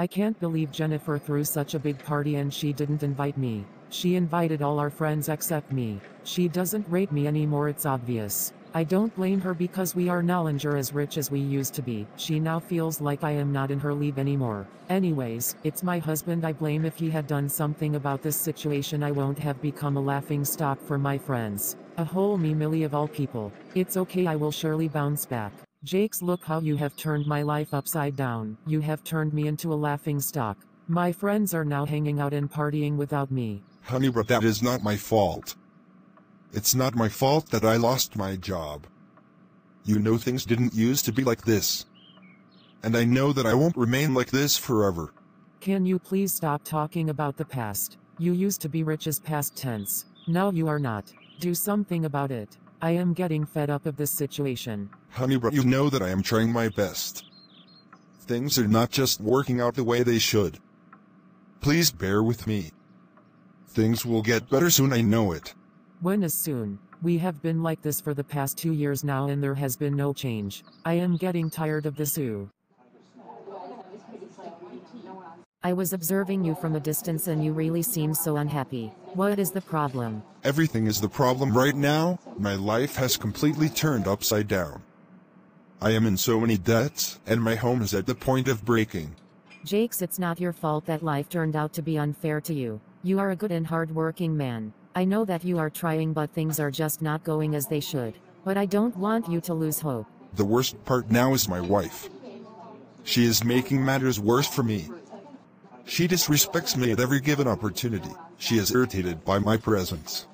I can't believe Jennifer threw such a big party and she didn't invite me. She invited all our friends except me. She doesn't rate me anymore it's obvious. I don't blame her because we are no longer as rich as we used to be. She now feels like I am not in her league anymore. Anyways, it's my husband I blame if he had done something about this situation I won't have become a laughing stock for my friends. A whole me Millie of all people. It's okay I will surely bounce back. Jakes look how you have turned my life upside down. You have turned me into a laughing stock. My friends are now hanging out and partying without me. Honey, but that is not my fault. It's not my fault that I lost my job. You know things didn't used to be like this. And I know that I won't remain like this forever. Can you please stop talking about the past? You used to be rich as past tense. Now you are not. Do something about it. I am getting fed up of this situation. Honey, but you know that I am trying my best. Things are not just working out the way they should. Please bear with me. Things will get better soon, I know it. When is soon? We have been like this for the past two years now and there has been no change. I am getting tired of this ooh. I was observing you from a distance and you really seem so unhappy. What is the problem? Everything is the problem right now. My life has completely turned upside down. I am in so many debts, and my home is at the point of breaking. Jakes, it's not your fault that life turned out to be unfair to you. You are a good and hard-working man. I know that you are trying but things are just not going as they should. But I don't want you to lose hope. The worst part now is my wife. She is making matters worse for me. She disrespects me at every given opportunity. She is irritated by my presence.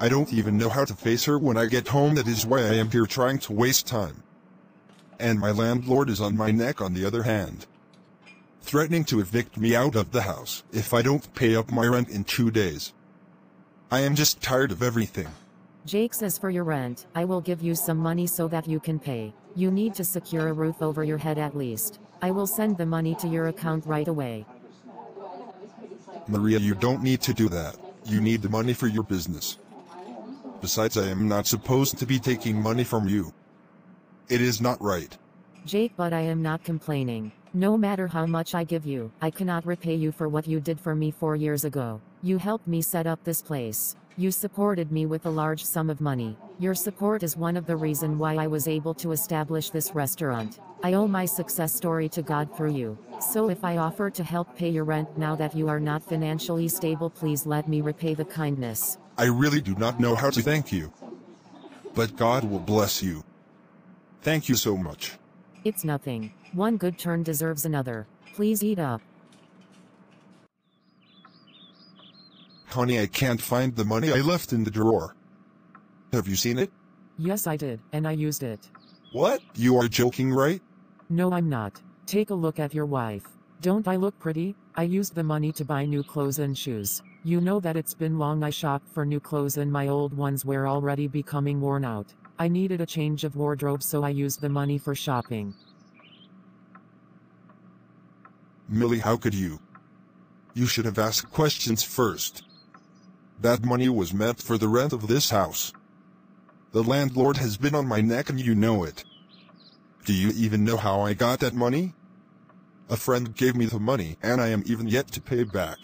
I don't even know how to face her when I get home that is why I am here trying to waste time. And my landlord is on my neck on the other hand. Threatening to evict me out of the house if I don't pay up my rent in two days. I am just tired of everything. Jake says for your rent, I will give you some money so that you can pay. You need to secure a roof over your head at least. I will send the money to your account right away. Maria, you don't need to do that. You need the money for your business. Besides, I am not supposed to be taking money from you. It is not right. Jake, but I am not complaining. No matter how much I give you, I cannot repay you for what you did for me four years ago. You helped me set up this place. You supported me with a large sum of money. Your support is one of the reason why I was able to establish this restaurant. I owe my success story to God through you. So if I offer to help pay your rent now that you are not financially stable please let me repay the kindness. I really do not know how to thank you. But God will bless you. Thank you so much. It's nothing. One good turn deserves another. Please eat up. Honey, I can't find the money I left in the drawer. Have you seen it? Yes, I did, and I used it. What? You are joking, right? No, I'm not. Take a look at your wife. Don't I look pretty? I used the money to buy new clothes and shoes. You know that it's been long I shopped for new clothes and my old ones were already becoming worn out. I needed a change of wardrobe so I used the money for shopping. Millie, how could you? You should have asked questions first. That money was meant for the rent of this house. The landlord has been on my neck and you know it. Do you even know how I got that money? A friend gave me the money and I am even yet to pay back.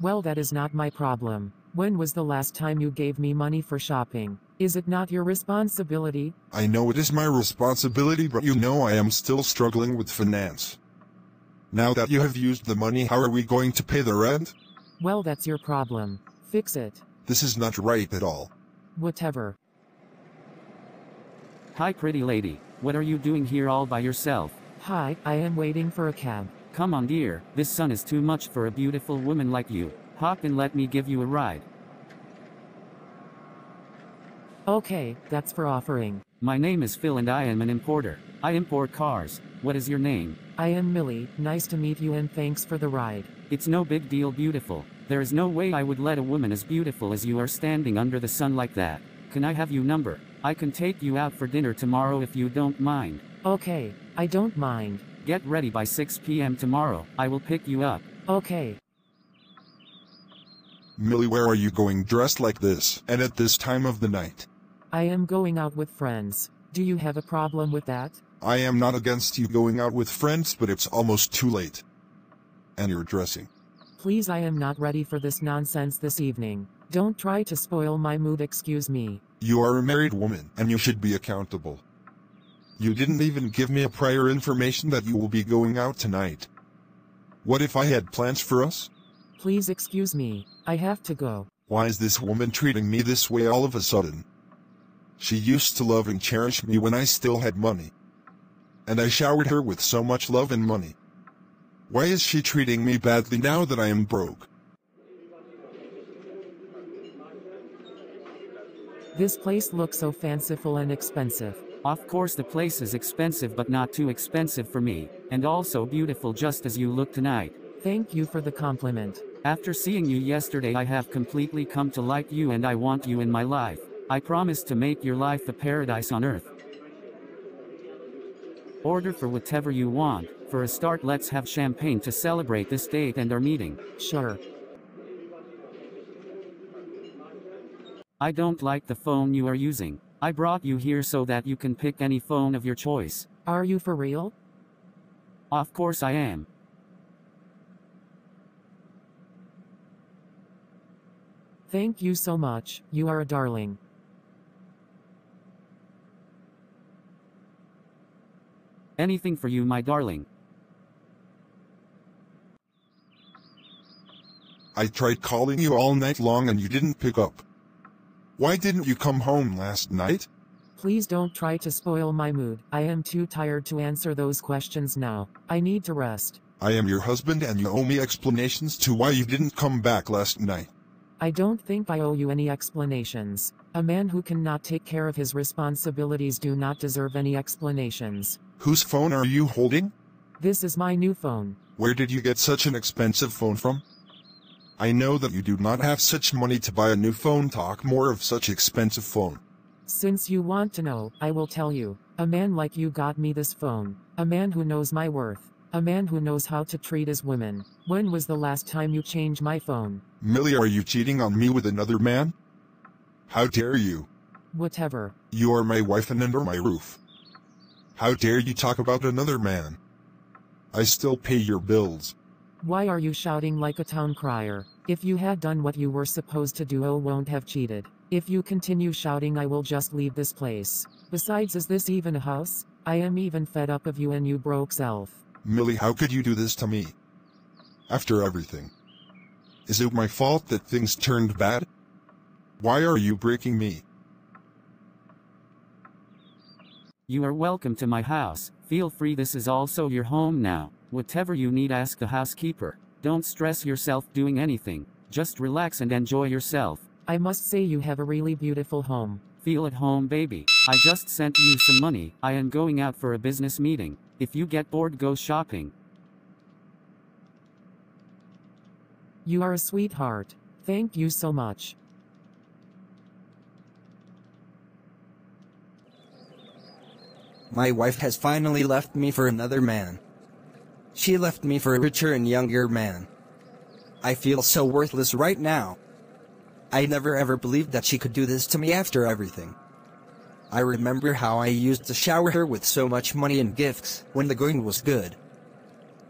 Well, that is not my problem. When was the last time you gave me money for shopping? Is it not your responsibility? I know it is my responsibility, but you know I am still struggling with finance. Now that you have used the money, how are we going to pay the rent? Well, that's your problem. Fix it. This is not right at all. Whatever. Hi pretty lady, what are you doing here all by yourself? Hi, I am waiting for a cab. Come on dear, this sun is too much for a beautiful woman like you. Hop and let me give you a ride. Okay, that's for offering. My name is Phil and I am an importer. I import cars. What is your name? I am Millie, nice to meet you and thanks for the ride. It's no big deal beautiful. There is no way I would let a woman as beautiful as you are standing under the sun like that. Can I have your number? I can take you out for dinner tomorrow if you don't mind. Okay, I don't mind. Get ready by 6 p.m. tomorrow. I will pick you up. Okay. Millie, where are you going dressed like this, and at this time of the night? I am going out with friends. Do you have a problem with that? I am not against you going out with friends, but it's almost too late. And your dressing. Please, I am not ready for this nonsense this evening. Don't try to spoil my mood, excuse me. You are a married woman and you should be accountable. You didn't even give me a prior information that you will be going out tonight. What if I had plans for us? Please excuse me. I have to go. Why is this woman treating me this way all of a sudden? She used to love and cherish me when I still had money. And I showered her with so much love and money. Why is she treating me badly now that I am broke? This place looks so fanciful and expensive. Of course the place is expensive but not too expensive for me, and also beautiful just as you look tonight. Thank you for the compliment. After seeing you yesterday I have completely come to like you and I want you in my life. I promise to make your life a paradise on earth. Order for whatever you want. For a start let's have champagne to celebrate this date and our meeting. Sure. I don't like the phone you are using. I brought you here so that you can pick any phone of your choice. Are you for real? Of course I am. Thank you so much, you are a darling. Anything for you my darling. I tried calling you all night long and you didn't pick up. Why didn't you come home last night? Please don't try to spoil my mood. I am too tired to answer those questions now. I need to rest. I am your husband and you owe me explanations to why you didn't come back last night. I don't think I owe you any explanations. A man who cannot take care of his responsibilities do not deserve any explanations. Whose phone are you holding? This is my new phone. Where did you get such an expensive phone from? I know that you do not have such money to buy a new phone talk more of such expensive phone. Since you want to know, I will tell you. A man like you got me this phone. A man who knows my worth. A man who knows how to treat his women. When was the last time you changed my phone? Millie are you cheating on me with another man? How dare you? Whatever. You are my wife and under my roof. How dare you talk about another man? I still pay your bills. Why are you shouting like a town crier? If you had done what you were supposed to do I won't have cheated. If you continue shouting I will just leave this place. Besides is this even a house? I am even fed up of you and you broke self. Millie how could you do this to me? After everything. Is it my fault that things turned bad? Why are you breaking me? You are welcome to my house. Feel free this is also your home now. Whatever you need ask the housekeeper. Don't stress yourself doing anything. Just relax and enjoy yourself. I must say you have a really beautiful home. Feel at home baby. I just sent you some money. I am going out for a business meeting. If you get bored go shopping. You are a sweetheart. Thank you so much. My wife has finally left me for another man. She left me for a richer and younger man. I feel so worthless right now. I never ever believed that she could do this to me after everything. I remember how I used to shower her with so much money and gifts when the going was good.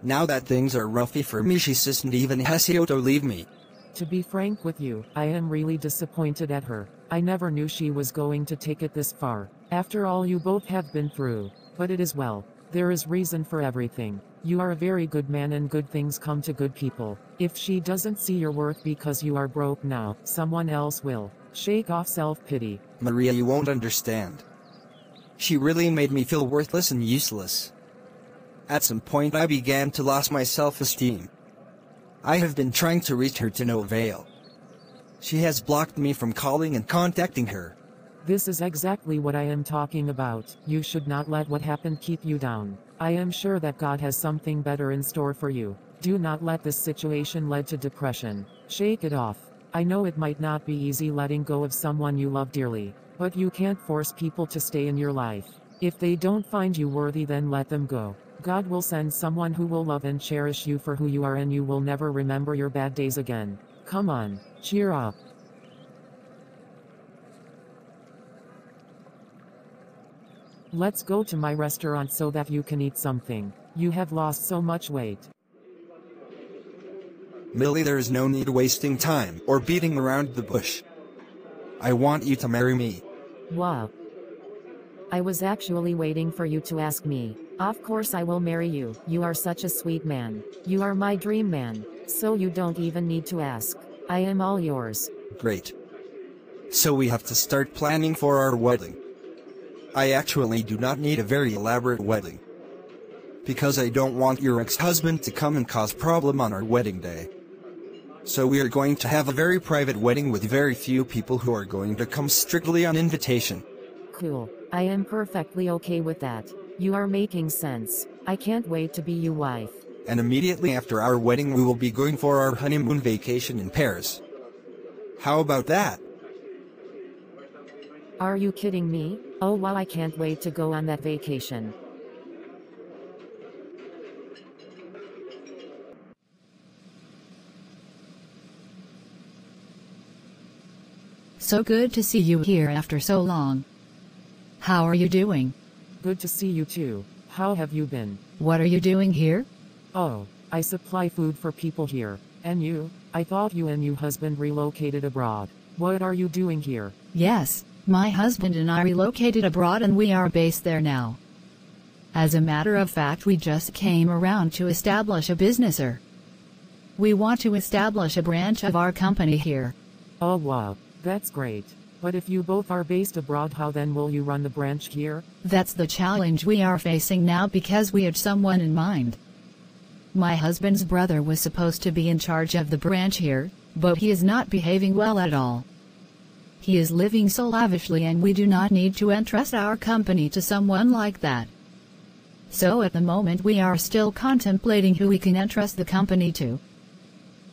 Now that things are roughy for me she doesn't even hesitate to leave me. To be frank with you, I am really disappointed at her. I never knew she was going to take it this far. After all you both have been through. But it is well. There is reason for everything. You are a very good man and good things come to good people. If she doesn't see your worth because you are broke now, someone else will. Shake off self-pity. Maria you won't understand. She really made me feel worthless and useless. At some point I began to lose my self-esteem. I have been trying to reach her to no avail. She has blocked me from calling and contacting her. This is exactly what I am talking about. You should not let what happened keep you down. I am sure that God has something better in store for you. Do not let this situation lead to depression. Shake it off. I know it might not be easy letting go of someone you love dearly, but you can't force people to stay in your life. If they don't find you worthy then let them go. God will send someone who will love and cherish you for who you are and you will never remember your bad days again. Come on, cheer up. Let's go to my restaurant so that you can eat something. You have lost so much weight. Millie, there is no need wasting time or beating around the bush. I want you to marry me. Wow. I was actually waiting for you to ask me. Of course I will marry you. You are such a sweet man. You are my dream man. So you don't even need to ask. I am all yours. Great. So we have to start planning for our wedding. I actually do not need a very elaborate wedding. Because I don't want your ex-husband to come and cause problem on our wedding day. So we are going to have a very private wedding with very few people who are going to come strictly on invitation. Cool. I am perfectly okay with that. You are making sense. I can't wait to be your wife. And immediately after our wedding we will be going for our honeymoon vacation in Paris. How about that? Are you kidding me? Oh wow I can't wait to go on that vacation. So good to see you here after so long. How are you doing? Good to see you too. How have you been? What are you doing here? Oh, I supply food for people here. And you? I thought you and your husband relocated abroad. What are you doing here? Yes, my husband and I relocated abroad and we are based there now. As a matter of fact, we just came around to establish a business businesser. We want to establish a branch of our company here. Oh wow, that's great. But if you both are based abroad, how then will you run the branch here? That's the challenge we are facing now because we had someone in mind. My husband's brother was supposed to be in charge of the branch here, but he is not behaving well at all. He is living so lavishly and we do not need to entrust our company to someone like that. So at the moment we are still contemplating who we can entrust the company to.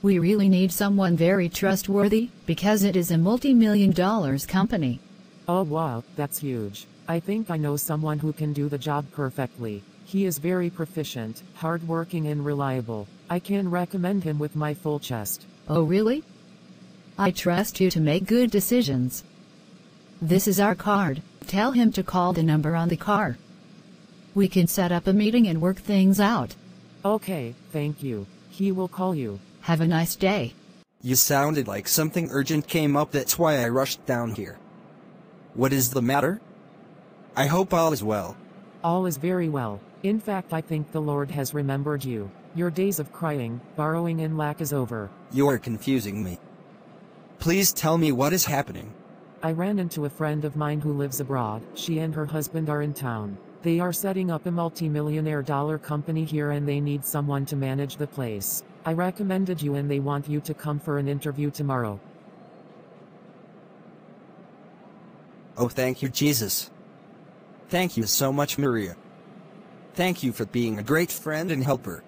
We really need someone very trustworthy, because it is a multi-million dollars company. Oh wow, that's huge. I think I know someone who can do the job perfectly. He is very proficient, hardworking and reliable. I can recommend him with my full chest. Oh really? I trust you to make good decisions. This is our card, tell him to call the number on the card. We can set up a meeting and work things out. Okay, thank you. He will call you. Have a nice day. You sounded like something urgent came up that's why I rushed down here. What is the matter? I hope all is well. All is very well. In fact, I think the Lord has remembered you. Your days of crying, borrowing, and lack is over. You are confusing me. Please tell me what is happening. I ran into a friend of mine who lives abroad. She and her husband are in town. They are setting up a multi-millionaire dollar company here and they need someone to manage the place. I recommended you and they want you to come for an interview tomorrow. Oh, thank you, Jesus. Thank you so much, Maria. Thank you for being a great friend and helper.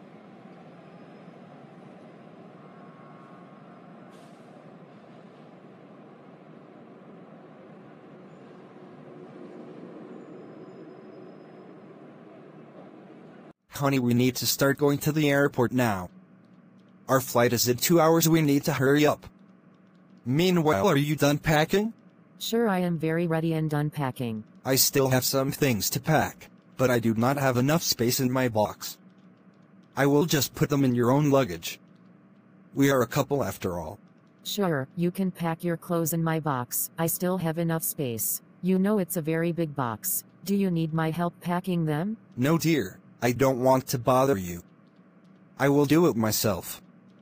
Honey, we need to start going to the airport now. Our flight is in two hours, we need to hurry up. Meanwhile, are you done packing? Sure I am very ready and done packing. I still have some things to pack, but I do not have enough space in my box. I will just put them in your own luggage. We are a couple after all. Sure, you can pack your clothes in my box. I still have enough space. You know it's a very big box. Do you need my help packing them? No dear, I don't want to bother you. I will do it myself.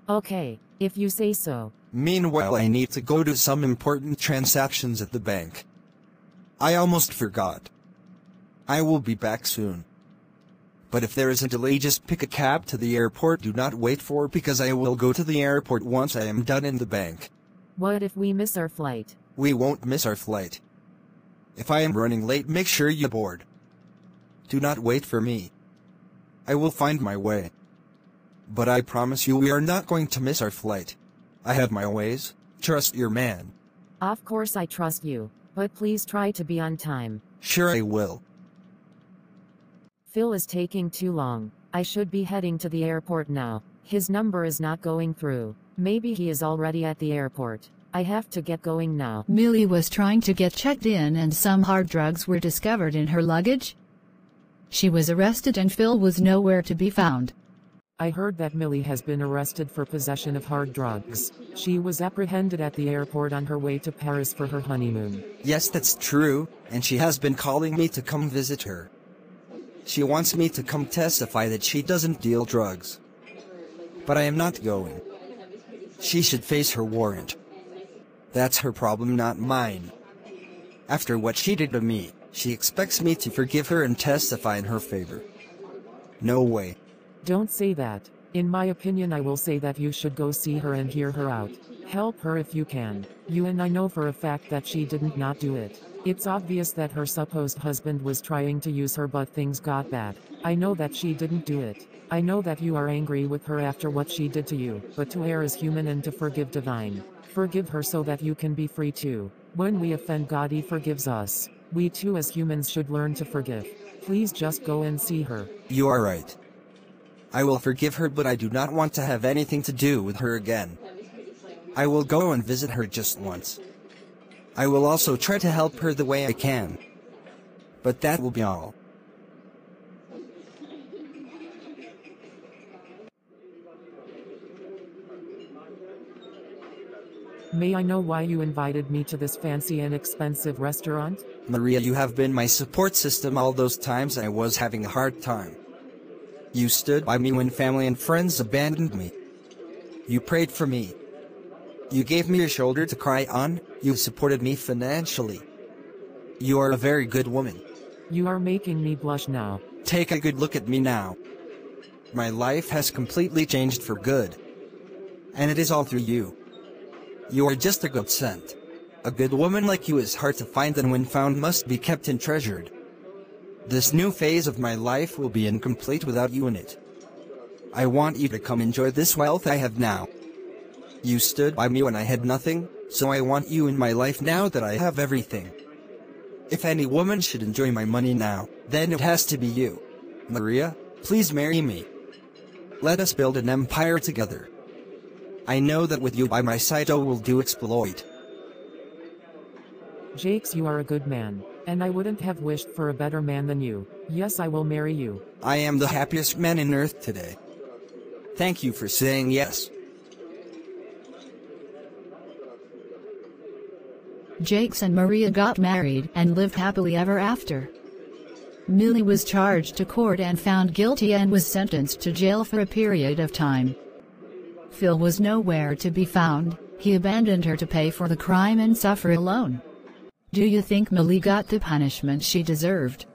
Okay, if you say so. Meanwhile, I need to go to some important transactions at the bank. I almost forgot. I will be back soon. But if there is a delay, just pick a cab to the airport. Do not wait for because I will go to the airport once I am done in the bank. What if we miss our flight? We won't miss our flight. If I am running late, make sure you board. Do not wait for me. I will find my way. But I promise you we are not going to miss our flight. I have my ways. Trust your man. Of course I trust you, but please try to be on time. Sure I will. Phil is taking too long. I should be heading to the airport now. His number is not going through. Maybe he is already at the airport. I have to get going now. Millie was trying to get checked in and some hard drugs were discovered in her luggage. She was arrested and Phil was nowhere to be found. I heard that Millie has been arrested for possession of hard drugs. She was apprehended at the airport on her way to Paris for her honeymoon. Yes, that's true, and she has been calling me to come visit her. She wants me to come testify that she doesn't deal drugs. But I am not going. She should face her warrant. That's her problem, not mine. After what she did to me, she expects me to forgive her and testify in her favor. No way. Don't say that. In my opinion, I will say that you should go see her and hear her out. Help her if you can. You and I know for a fact that she didn't not do it. It's obvious that her supposed husband was trying to use her, but things got bad. I know that she didn't do it. I know that you are angry with her after what she did to you, but to err is human and to forgive divine. Forgive her so that you can be free too. When we offend God, He forgives us. We too, as humans, should learn to forgive. Please just go and see her. You are right. I will forgive her, but I do not want to have anything to do with her again. I will go and visit her just once. I will also try to help her the way I can. But that will be all. May I know why you invited me to this fancy and expensive restaurant? Maria, you have been my support system all those times I was having a hard time. You stood by me when family and friends abandoned me. You prayed for me. You gave me a shoulder to cry on, you supported me financially. You are a very good woman. You are making me blush now. Take a good look at me now. My life has completely changed for good. And it is all through you. You are just a good scent. A good woman like you is hard to find and when found must be kept and treasured. This new phase of my life will be incomplete without you in it. I want you to come enjoy this wealth I have now. You stood by me when I had nothing, so I want you in my life now that I have everything. If any woman should enjoy my money now, then it has to be you. Maria, please marry me. Let us build an empire together. I know that with you by my side I will do exploit. Jakes, you are a good man. And I wouldn't have wished for a better man than you. Yes, I will marry you. I am the happiest man in earth today. Thank you for saying yes. Jakes and Maria got married and lived happily ever after. Millie was charged to court and found guilty and was sentenced to jail for a period of time. Phil was nowhere to be found, he abandoned her to pay for the crime and suffer alone. Do you think Millie got the punishment she deserved?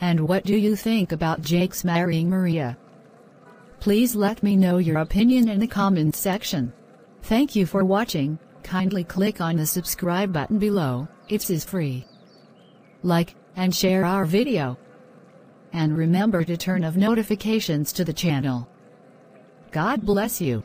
And what do you think about Jakes marrying Maria? Please let me know your opinion in the comments section. Thank you for watching, kindly click on the subscribe button below, it's is free. Like, and share our video. And remember to turn off notifications to the channel. God bless you.